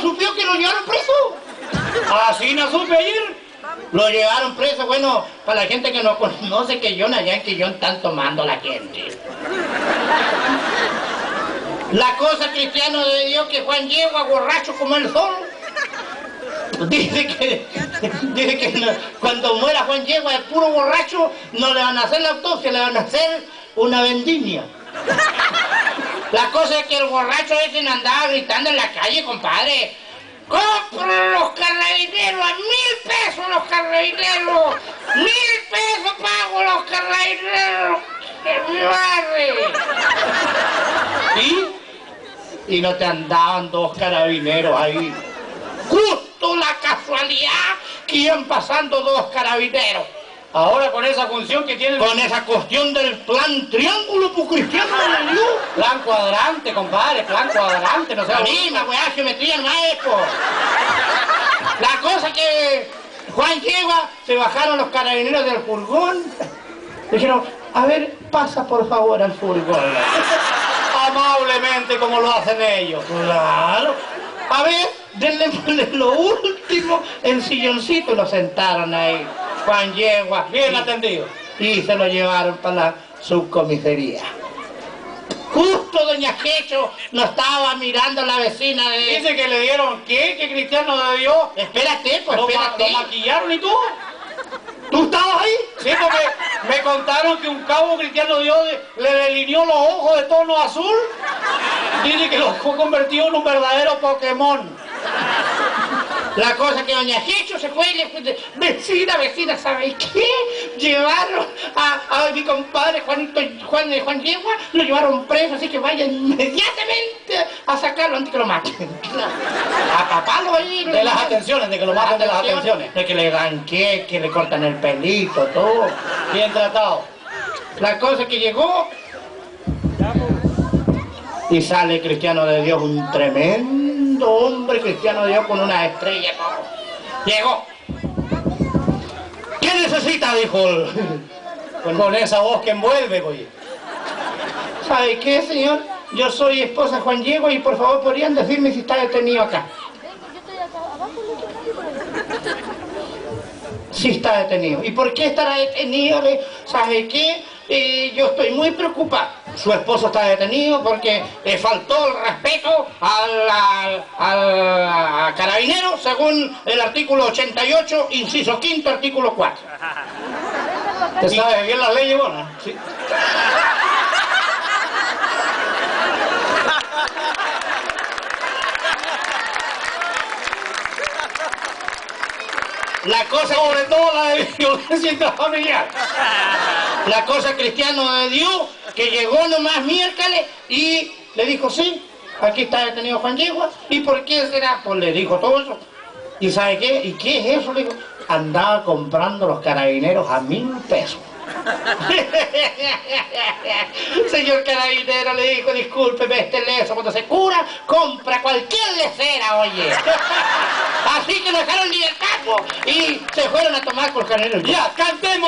supió que lo llevaron preso. Así no supe ayer. Lo llevaron preso, bueno, para la gente que no conoce que John allá que John están tomando la gente. La cosa cristiano de Dios que Juan Yegua, borracho como el sol, dice que, dice que cuando muera Juan Yegua, el puro borracho, no le van a hacer la autopsia, le van a hacer una vendimia. La cosa es que el borracho ese no andaba gritando en la calle, compadre. ¡Compro los carabineros a mil pesos los carabineros! ¡Mil pesos pago los carabineros! ¡Que me barre! ¿Y? Y no te andaban dos carabineros ahí. Justo la casualidad que iban pasando dos carabineros. Ahora con esa función que tiene Con esa cuestión del plan triángulo pues, cristiano. plan cuadrante, compadre, plan cuadrante, no sé. La misma, weá, geometría no es, po. La cosa que Juan llega, se bajaron los carabineros del furgón. Dijeron, a ver, pasa por favor al furgón. Amablemente como lo hacen ellos. Claro. A ver, denle denle lo último, el silloncito, y lo sentaron ahí. Juan Yegua. Bien y- atendido. y se lo llevaron para la subcomisaría. Justo doña Quecho no estaba mirando a la vecina de... Dice que le dieron qué, que Cristiano de Dios. Espérate, pues Lo, ma- espérate. lo maquillaron y tú. ¿Tú estabas ahí? Sí, porque me contaron que un cabo cristiano de Dios le delineó los ojos de tono azul. Dice que lo convirtió en un verdadero Pokémon. La cosa que doña Quecho se fue y le fue de, vecina, vecina, ¿sabes qué? Llevaron a, a mi compadre Juanito, Juan, Juan Yegua, lo llevaron preso, así que vayan inmediatamente a sacarlo antes que lo maten. A taparlo ahí. De las atenciones, de que lo maten de las atenciones. De que le dan qué, que le cortan el pelito, todo. Bien tratado. La cosa que llegó y sale cristiano de Dios, un tremendo hombre cristiano de Dios con una estrella. todo. Llegó. ¿Qué necesita? Dijo. el- Con, con esa voz que envuelve, oye. ¿Sabe qué, señor? Yo soy esposa Juan Diego y por favor podrían decirme si está detenido acá. No. Sí está detenido. ¿Y por qué estará detenido? ¿Sabe qué? Eh, yo estoy muy preocupado. Su esposo está detenido porque le faltó el respeto al, al- carabinero según el artículo 88, inciso quinto, artículo 4. ¿Te sabes bien las leyes, bueno? Sí. La cosa Sobre todo la de violencia intrafamiliar. La cosa cristiano de Dios, que llegó nomás miércoles y le dijo, sí, aquí está detenido Juan Yegua. ¿Y por qué será? Pues le dijo todo eso. ¿Y sabe qué? ¿Y qué es eso? Andaba comprando los carabineros a mil pesos. Señor carabinero le dijo, discúlpeme, este leso cuando se cura, compra cualquier lecera, oye. Así que lo dejaron libertad y se fueron a tomar con los carabineros. Ya, cantemos.